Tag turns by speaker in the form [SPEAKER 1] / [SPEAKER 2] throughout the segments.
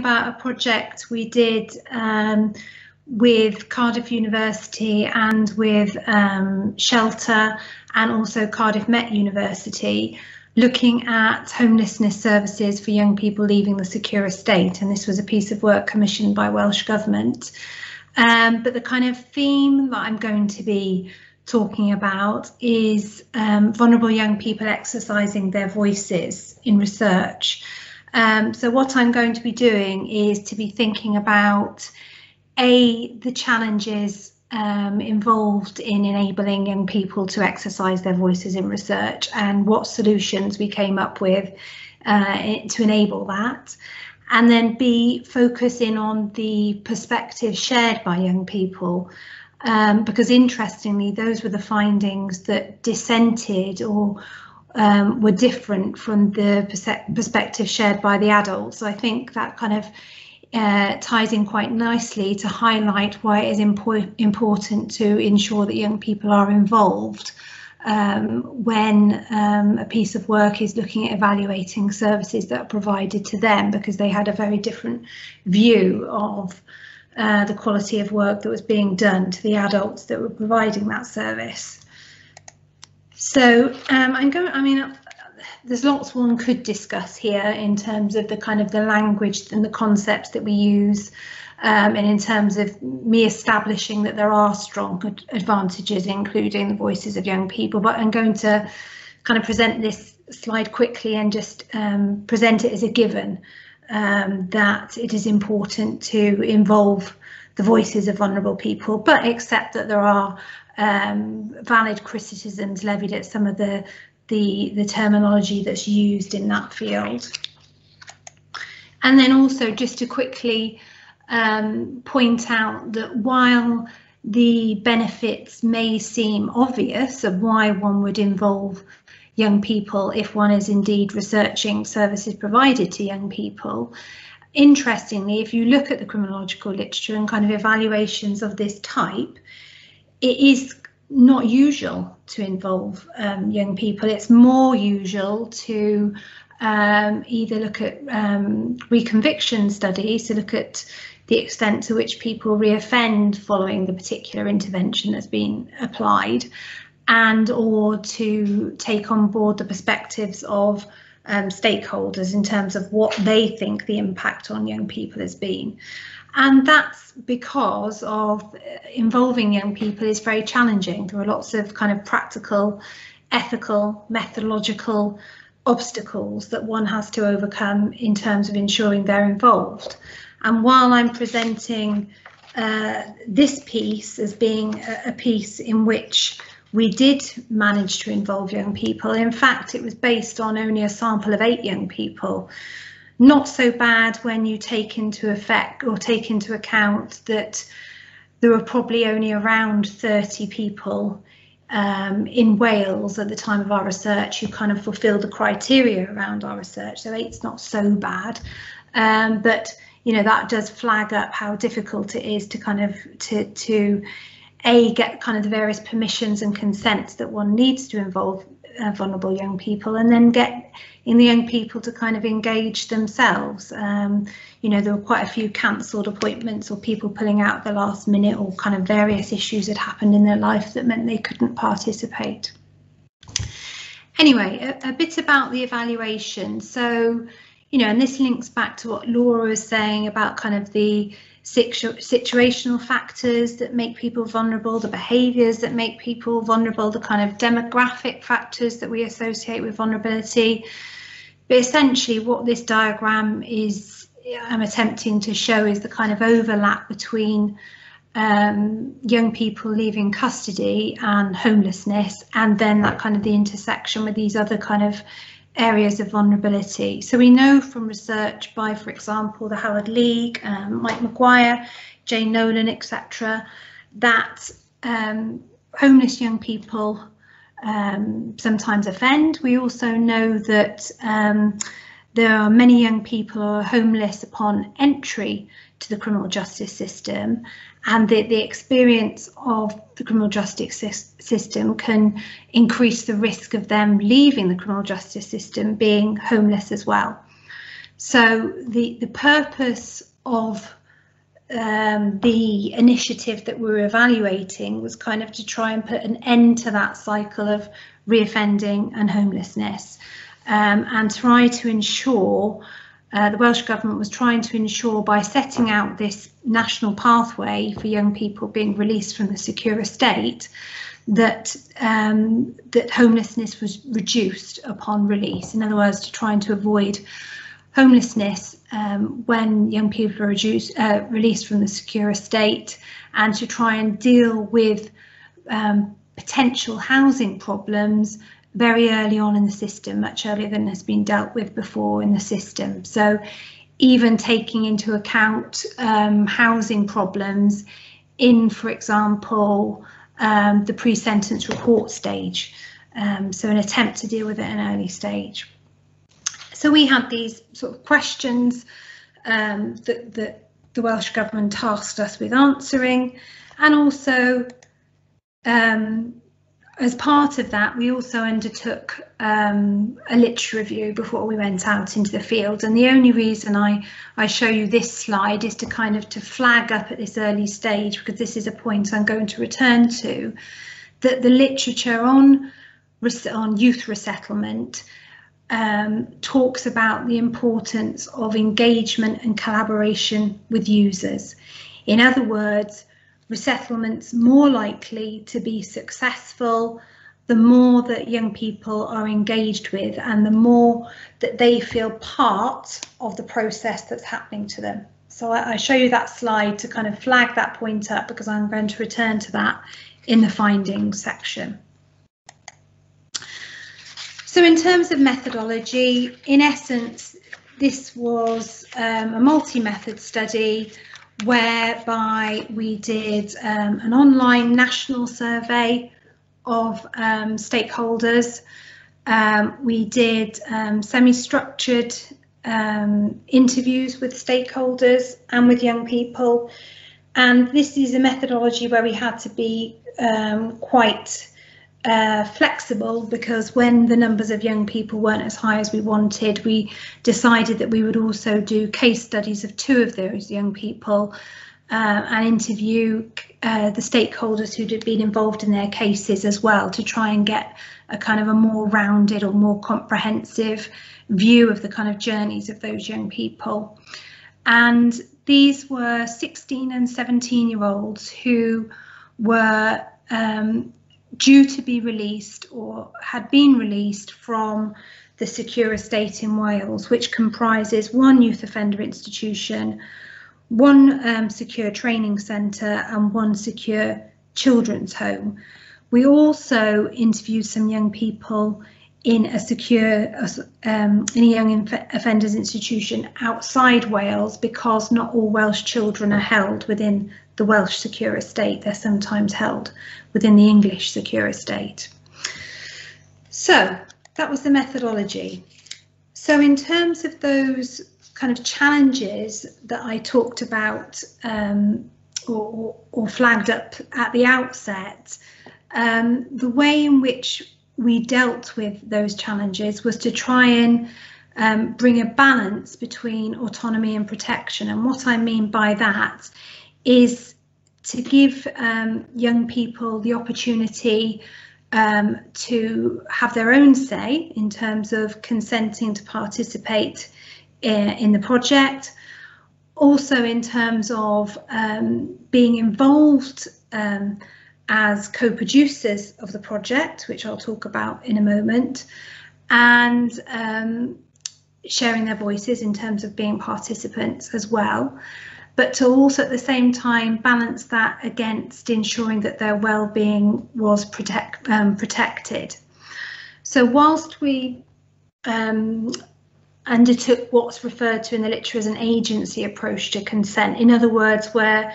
[SPEAKER 1] about a project we did um, with Cardiff University and with um, Shelter and also Cardiff Met University looking at homelessness services for young people leaving the secure estate and this was a piece of work commissioned by Welsh Government. Um, but the kind of theme that I'm going to be talking about is um, vulnerable young people exercising their voices in research. Um, so what I'm going to be doing is to be thinking about a the challenges um, involved in enabling young people to exercise their voices in research and what solutions we came up with uh, to enable that. And then B, focus in on the perspectives shared by young people um, because interestingly, those were the findings that dissented or um, were different from the perspective shared by the adults. So I think that kind of uh, ties in quite nicely to highlight why it is impo important to ensure that young people are involved um, when um, a piece of work is looking at evaluating services that are provided to them because they had a very different view of uh, the quality of work that was being done to the adults that were providing that service. So um, I'm going, I mean, there's lots one could discuss here in terms of the kind of the language and the concepts that we use um, and in terms of me establishing that there are strong advantages, including the voices of young people, but I'm going to kind of present this slide quickly and just um, present it as a given um, that it is important to involve the voices of vulnerable people, but accept that there are um, valid criticisms levied at some of the, the, the terminology that's used in that field. And then also just to quickly um, point out that while the benefits may seem obvious of why one would involve young people if one is indeed researching services provided to young people. Interestingly, if you look at the criminological literature and kind of evaluations of this type, it is not usual to involve um, young people. It's more usual to um, either look at um, reconviction studies, to look at the extent to which people reoffend following the particular intervention that's been applied, and or to take on board the perspectives of um, stakeholders in terms of what they think the impact on young people has been. And that's because of uh, involving young people is very challenging. There are lots of kind of practical, ethical, methodological obstacles that one has to overcome in terms of ensuring they're involved. And while I'm presenting uh, this piece as being a, a piece in which we did manage to involve young people. In fact, it was based on only a sample of eight young people. Not so bad when you take into effect or take into account that there were probably only around 30 people um, in Wales at the time of our research who kind of fulfilled the criteria around our research. So eight's not so bad, um, but you know that does flag up how difficult it is to kind of to to a get kind of the various permissions and consents that one needs to involve uh, vulnerable young people and then get in the young people to kind of engage themselves. Um, you know, there were quite a few cancelled appointments or people pulling out at the last minute or kind of various issues that happened in their life that meant they couldn't participate. Anyway, a, a bit about the evaluation. So, you know, and this links back to what Laura was saying about kind of the situ situational factors that make people vulnerable, the behaviours that make people vulnerable, the kind of demographic factors that we associate with vulnerability. But essentially what this diagram is I'm attempting to show is the kind of overlap between um, young people leaving custody and homelessness and then that kind of the intersection with these other kind of areas of vulnerability. So we know from research by, for example, the Howard League, um, Mike McGuire, Jane Nolan, etc., that um, homeless young people um, sometimes offend. We also know that um, there are many young people who are homeless upon entry to the criminal justice system and the, the experience of the criminal justice system can increase the risk of them leaving the criminal justice system being homeless as well. So the, the purpose of um, the initiative that we were evaluating was kind of to try and put an end to that cycle of reoffending and homelessness um, and try to ensure uh, the Welsh Government was trying to ensure by setting out this national pathway for young people being released from the secure estate that um, that homelessness was reduced upon release. In other words, to trying to avoid homelessness um, when young people are reduced, uh, released from the secure estate and to try and deal with um, potential housing problems very early on in the system, much earlier than has been dealt with before in the system. So even taking into account um, housing problems in, for example, um, the pre-sentence report stage. Um, so an attempt to deal with it at an early stage. So we had these sort of questions um, that, that the Welsh Government tasked us with answering and also um, as part of that, we also undertook um, a literature review before we went out into the field. And the only reason I, I show you this slide is to kind of to flag up at this early stage, because this is a point I'm going to return to, that the literature on, on youth resettlement um, talks about the importance of engagement and collaboration with users. In other words, resettlements more likely to be successful the more that young people are engaged with and the more that they feel part of the process that's happening to them. So I, I show you that slide to kind of flag that point up because I'm going to return to that in the findings section. So in terms of methodology, in essence, this was um, a multi-method study whereby we did um, an online national survey of um, stakeholders. Um, we did um, semi-structured um, interviews with stakeholders and with young people. And this is a methodology where we had to be um, quite uh, flexible because when the numbers of young people weren't as high as we wanted, we decided that we would also do case studies of two of those young people uh, and interview uh, the stakeholders who had been involved in their cases as well to try and get a kind of a more rounded or more comprehensive view of the kind of journeys of those young people. And these were 16 and 17 year olds who were um, due to be released or had been released from the secure estate in Wales, which comprises one youth offender institution, one um, secure training centre and one secure children's home. We also interviewed some young people in a secure um, in a young offenders institution outside Wales because not all Welsh children are held within the Welsh secure estate. They're sometimes held within the English secure estate. So that was the methodology. So in terms of those kind of challenges that I talked about um, or, or, flagged up at the outset, um, the way in which we dealt with those challenges was to try and um, bring a balance between autonomy and protection. And what I mean by that is to give um, young people the opportunity um, to have their own say in terms of consenting to participate in, uh, in the project. Also in terms of um, being involved um, as co-producers of the project, which I'll talk about in a moment, and um, sharing their voices in terms of being participants as well but to also at the same time balance that against ensuring that their well-being was protect, um, protected. So whilst we um, undertook what's referred to in the literature as an agency approach to consent, in other words, where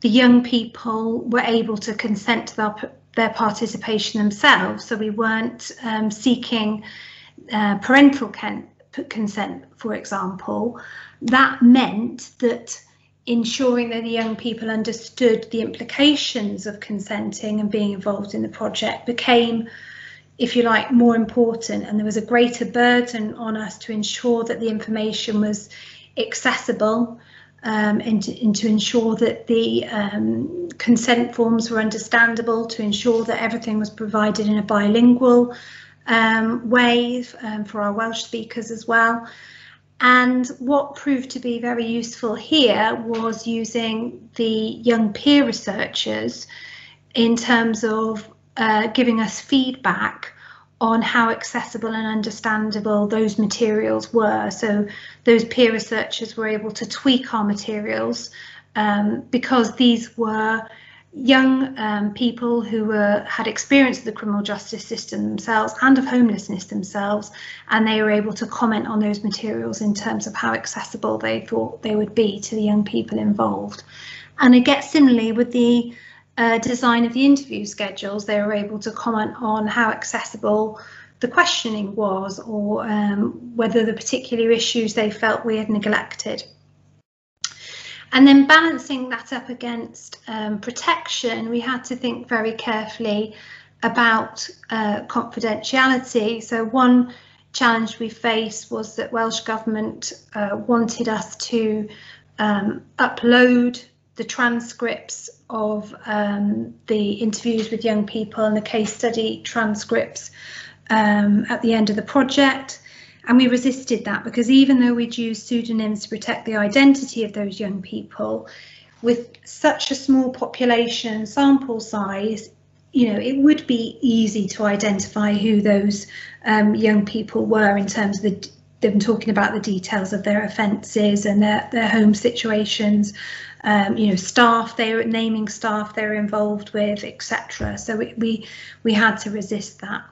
[SPEAKER 1] the young people were able to consent to their, their participation themselves, so we weren't um, seeking uh, parental consent, for example, that meant that ensuring that the young people understood the implications of consenting and being involved in the project became if you like, more important, and there was a greater burden on us to ensure that the information was accessible um, and, to, and, to, ensure that the um, consent forms were understandable, to ensure that everything was provided in a bilingual um, way um, for our Welsh speakers as well. And what proved to be very useful here was using the young peer researchers in terms of uh, giving us feedback on how accessible and understandable those materials were. So those peer researchers were able to tweak our materials um, because these were young um, people who were had experience of the criminal justice system themselves and of homelessness themselves, and they were able to comment on those materials in terms of how accessible they thought they would be to the young people involved. And again, similarly with the uh, design of the interview schedules, they were able to comment on how accessible the questioning was or um, whether the particular issues they felt we had neglected. And then balancing that up against um, protection, we had to think very carefully about uh, confidentiality. So one challenge we faced was that Welsh Government uh, wanted us to um, upload the transcripts of um, the interviews with young people and the case study transcripts um, at the end of the project. And we resisted that because even though we'd use pseudonyms to protect the identity of those young people, with such a small population sample size, you know, it would be easy to identify who those um, young people were in terms of the, them talking about the details of their offences and their, their home situations, um, you know, staff they were naming staff they're involved with, etc. So we we had to resist that.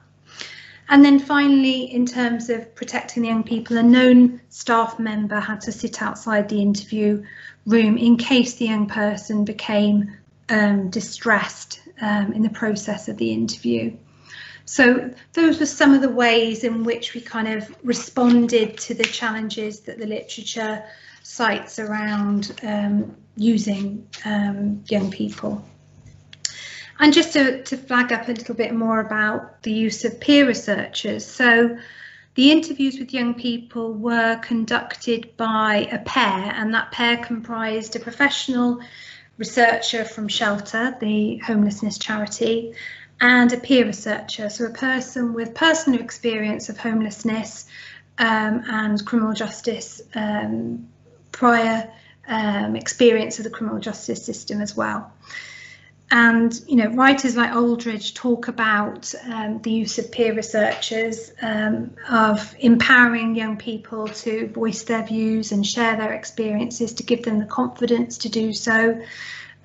[SPEAKER 1] And then finally, in terms of protecting the young people, a known staff member had to sit outside the interview room in case the young person became um, distressed um, in the process of the interview. So those were some of the ways in which we kind of responded to the challenges that the literature cites around um, using um, young people. And just to, to flag up a little bit more about the use of peer researchers. So the interviews with young people were conducted by a pair and that pair comprised a professional researcher from Shelter, the homelessness charity, and a peer researcher, so a person with personal experience of homelessness um, and criminal justice um, prior um, experience of the criminal justice system as well. And you know, writers like Aldridge talk about um, the use of peer researchers, um, of empowering young people to voice their views and share their experiences, to give them the confidence to do so,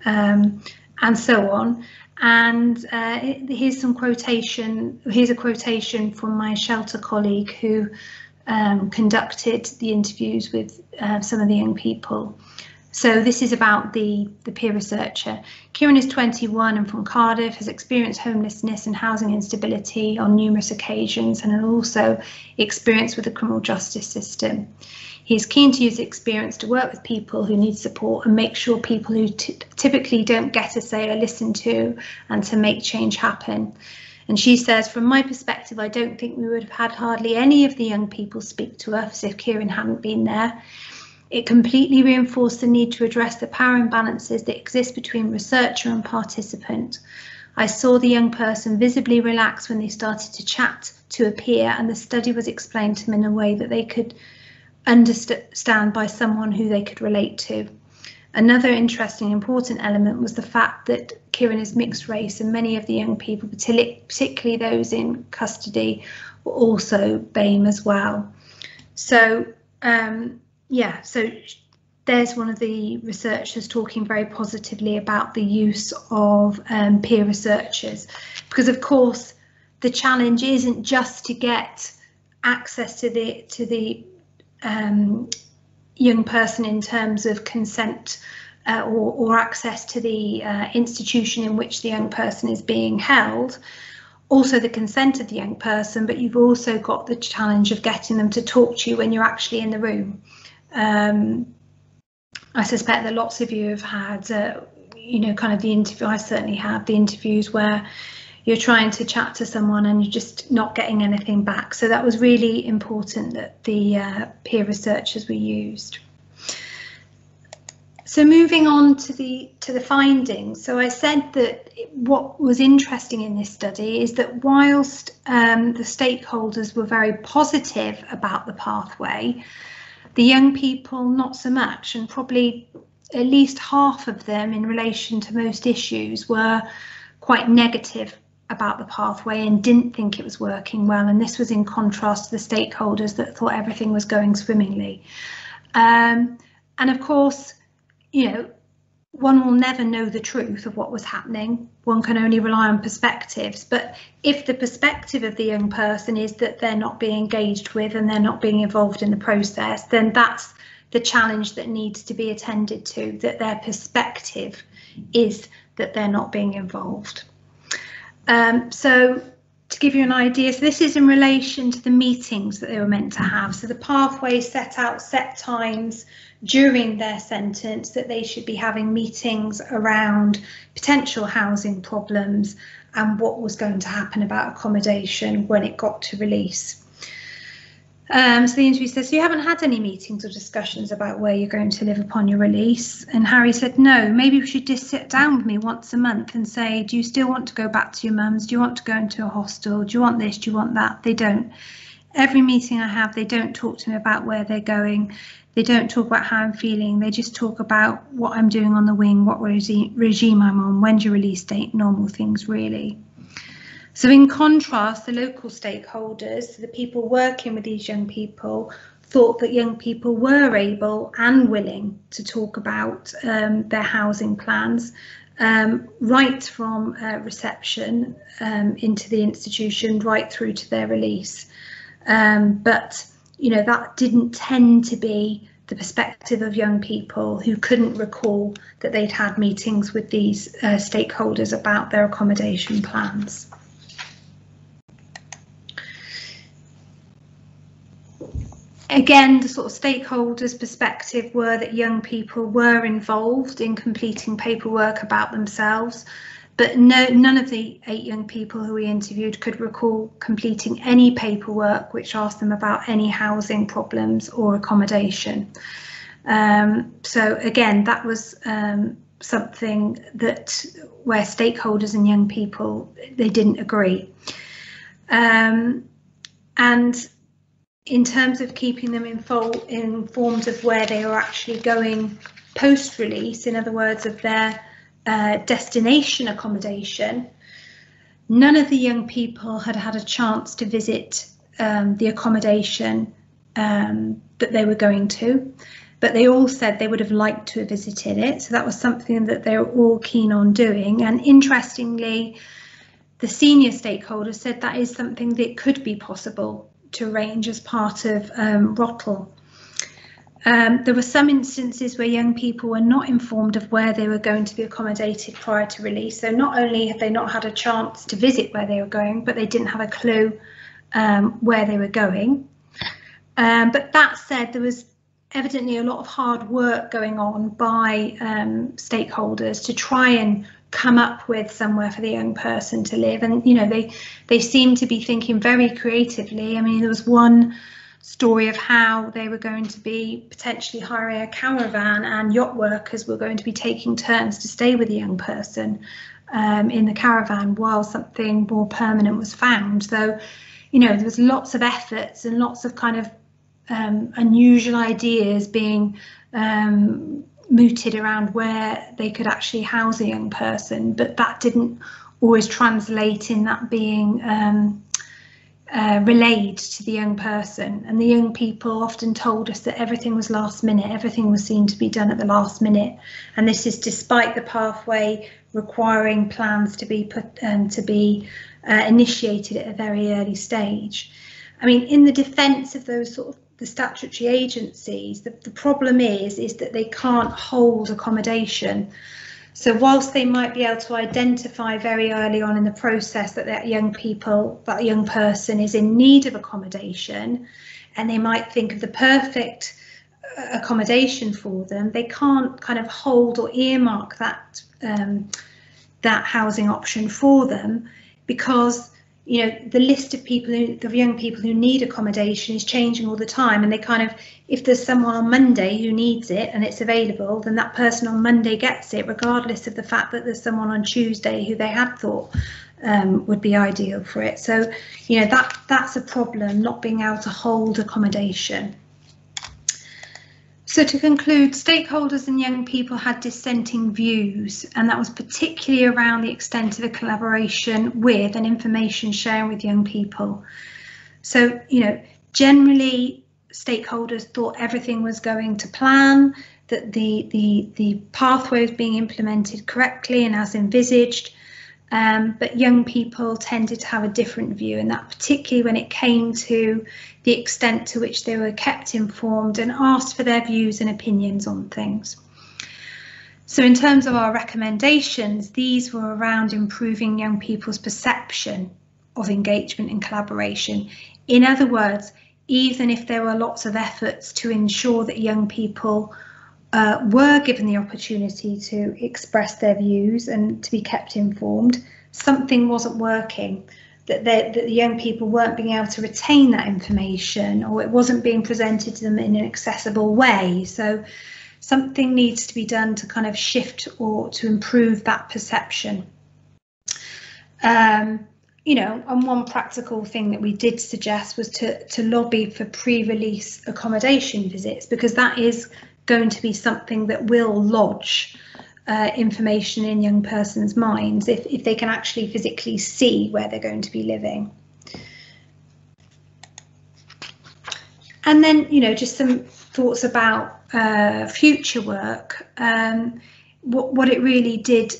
[SPEAKER 1] um, and so on. And uh, here's some quotation. Here's a quotation from my shelter colleague who um, conducted the interviews with uh, some of the young people. So this is about the, the peer researcher. Kieran is 21 and from Cardiff, has experienced homelessness and housing instability on numerous occasions and also experience with the criminal justice system. He is keen to use experience to work with people who need support and make sure people who typically don't get a say are listened to and to make change happen. And she says, from my perspective, I don't think we would have had hardly any of the young people speak to us if Kieran hadn't been there. It completely reinforced the need to address the power imbalances that exist between researcher and participant. I saw the young person visibly relax when they started to chat to a peer and the study was explained to them in a way that they could understand by someone who they could relate to. Another interesting important element was the fact that Kieran is mixed race and many of the young people, particularly those in custody, were also BAME as well. So um, yeah, so there's one of the researchers talking very positively about the use of um, peer researchers, because of course the challenge isn't just to get access to the to the um, young person in terms of consent uh, or, or, access to the uh, institution in which the young person is being held, also the consent of the young person, but you've also got the challenge of getting them to talk to you when you're actually in the room. Um, I suspect that lots of you have had, uh, you know, kind of the interview. I certainly have the interviews where you're trying to chat to someone and you're just not getting anything back. So that was really important that the uh, peer researchers were used. So moving on to the to the findings. So I said that what was interesting in this study is that whilst um, the stakeholders were very positive about the pathway, the young people not so much, and probably at least half of them in relation to most issues were quite negative about the pathway and didn't think it was working well. And this was in contrast to the stakeholders that thought everything was going swimmingly. Um, and of course, you know, one will never know the truth of what was happening. One can only rely on perspectives. But if the perspective of the young person is that they're not being engaged with and they're not being involved in the process, then that's the challenge that needs to be attended to, that their perspective is that they're not being involved. Um, so to give you an idea, so this is in relation to the meetings that they were meant to have. So the pathway set out set times during their sentence that they should be having meetings around potential housing problems and what was going to happen about accommodation when it got to release. Um, so the interview says, so you haven't had any meetings or discussions about where you're going to live upon your release? And Harry said, no, maybe we should just sit down with me once a month and say, do you still want to go back to your mum's? Do you want to go into a hostel? Do you want this? Do you want that? They don't. Every meeting I have, they don't talk to me about where they're going. They don't talk about how I'm feeling. They just talk about what I'm doing on the wing, what regime I'm on, when's your release date, normal things really. So in contrast, the local stakeholders, the people working with these young people, thought that young people were able and willing to talk about um, their housing plans um, right from uh, reception um, into the institution right through to their release. Um, but you know that didn't tend to be the perspective of young people who couldn't recall that they'd had meetings with these uh, stakeholders about their accommodation plans. Again, the sort of stakeholders' perspective were that young people were involved in completing paperwork about themselves, but no, none of the eight young people who we interviewed could recall completing any paperwork which asked them about any housing problems or accommodation. Um, so again, that was um, something that where stakeholders and young people they didn't agree. Um, and in terms of keeping them info informed of where they are actually going post release, in other words, of their uh, destination accommodation, none of the young people had had a chance to visit um, the accommodation um, that they were going to, but they all said they would have liked to have visited it. So that was something that they were all keen on doing. And interestingly, the senior stakeholders said that is something that could be possible to range as part of um, ROTL. Um, there were some instances where young people were not informed of where they were going to be accommodated prior to release. So not only have they not had a chance to visit where they were going, but they didn't have a clue um, where they were going. Um, but that said, there was evidently a lot of hard work going on by um, stakeholders to try and come up with somewhere for the young person to live. And you know they they seem to be thinking very creatively. I mean there was one story of how they were going to be potentially hiring a caravan and YOT workers were going to be taking turns to stay with the young person um, in the caravan while something more permanent was found. So you know there was lots of efforts and lots of kind of um, unusual ideas being um, mooted around where they could actually house a young person, but that didn't always translate in that being um, uh, relayed to the young person. And the young people often told us that everything was last minute, everything was seen to be done at the last minute. And this is despite the pathway requiring plans to be put um, to be uh, initiated at a very early stage. I mean, in the defence of those sort of the statutory agencies, the, the problem is, is that they can't hold accommodation. So whilst they might be able to identify very early on in the process that that young people, that young person is in need of accommodation, and they might think of the perfect uh, accommodation for them, they can't kind of hold or earmark that um, that housing option for them because you know the list of people who, of young people who need accommodation is changing all the time and they kind of if there's someone on monday who needs it and it's available then that person on monday gets it regardless of the fact that there's someone on tuesday who they had thought um, would be ideal for it. So you know that that's a problem not being able to hold accommodation so to conclude, stakeholders and young people had dissenting views, and that was particularly around the extent of the collaboration with and information sharing with young people. So, you know, generally stakeholders thought everything was going to plan, that the, the, the pathway was being implemented correctly and as envisaged, um, but young people tended to have a different view, and that particularly when it came to the extent to which they were kept informed and asked for their views and opinions on things. So in terms of our recommendations, these were around improving young people's perception of engagement and collaboration. In other words, even if there were lots of efforts to ensure that young people uh, were given the opportunity to express their views and to be kept informed, something wasn't working, that, that the young people weren't being able to retain that information or it wasn't being presented to them in an accessible way. So something needs to be done to kind of shift or to improve that perception. Um, you know, and one practical thing that we did suggest was to, to lobby for pre-release accommodation visits because that is going to be something that will lodge uh, information in young persons' minds if, if they can actually physically see where they're going to be living. And then, you know, just some thoughts about uh, future work. Um, what, what it really did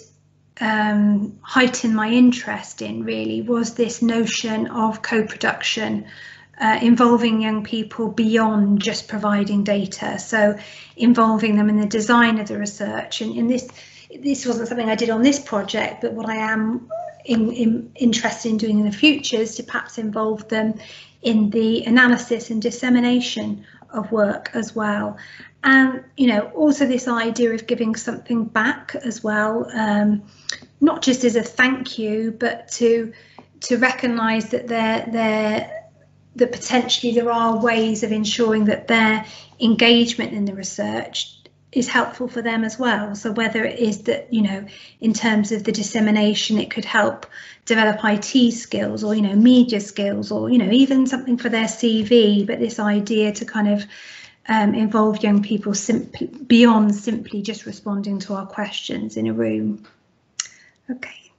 [SPEAKER 1] um, heighten my interest in really was this notion of co-production uh, involving young people beyond just providing data. So involving them in the design of the research. And, this this wasn't something I did on this project, but what I am in, in, interested in doing in the future is to perhaps involve them in the analysis and dissemination of work as well. And, you know, also this idea of giving something back as well, um, not just as a thank you, but to to recognise that they're, they're that potentially there are ways of ensuring that their engagement in the research is helpful for them as well. So whether it is that, you know, in terms of the dissemination, it could help develop IT skills or, you know, media skills or, you know, even something for their CV, but this idea to kind of um, involve young people simply beyond simply just responding to our questions in a room. Okay,